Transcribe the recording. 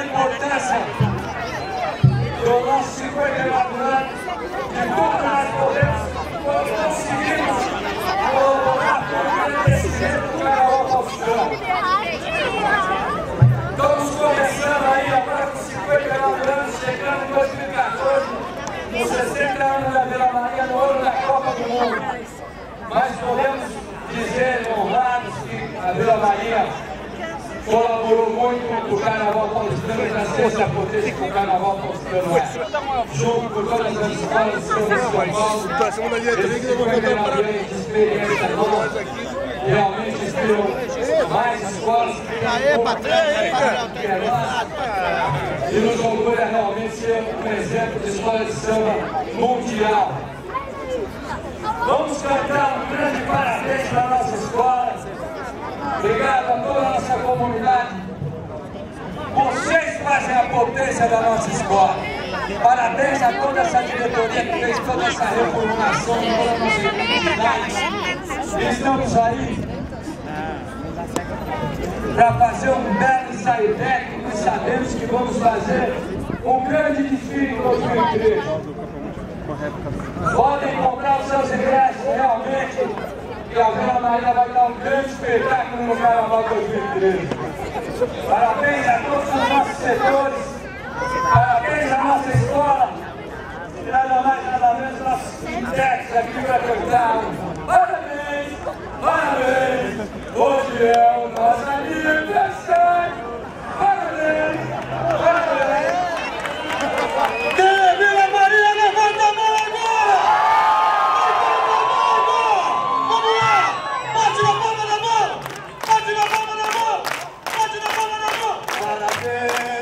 a importância do nosso circuito natural, que todos nós podemos, nós conseguimos colaborar com o agradecimento do a oposição. Estamos começando aí agora com 59 anos, chegando em 2014, com 60 anos da Vila Maria, no ano da Copa do Mundo. Mas podemos dizer, honrados, que a Vila Maria colaborou muito com o Carnaval Paulistano e na sexta potência que o Carnaval Paulistano é. Junto com todas as escolas de São Paulo, mim. experiência nova, realmente inspiram mais escolas Aê, patrão, aê, patrão. e nos orgulha realmente ser um exemplo de escola de samba mundial. Vamos cantar um grande parabéns para a nossa escola. Obrigado a toda a nossa comunidade. Vocês fazem a potência da nossa escola. Parabéns a toda essa diretoria que fez toda essa reformulação toda a nossa comunidade. Estamos aí para fazer um belo ensaio técnico e sabemos que vamos fazer um grande desfile em 2013. Podem comprar os seus ingressos realmente e a Vila Maria vai dar um grande espetáculo no Carnaval 2013. Parabéns a todos os nossos setores, parabéns à nossa escola e nada mais nada menos nossos intérpretes aqui para cantar. Parabéns, parabéns, hoje é É.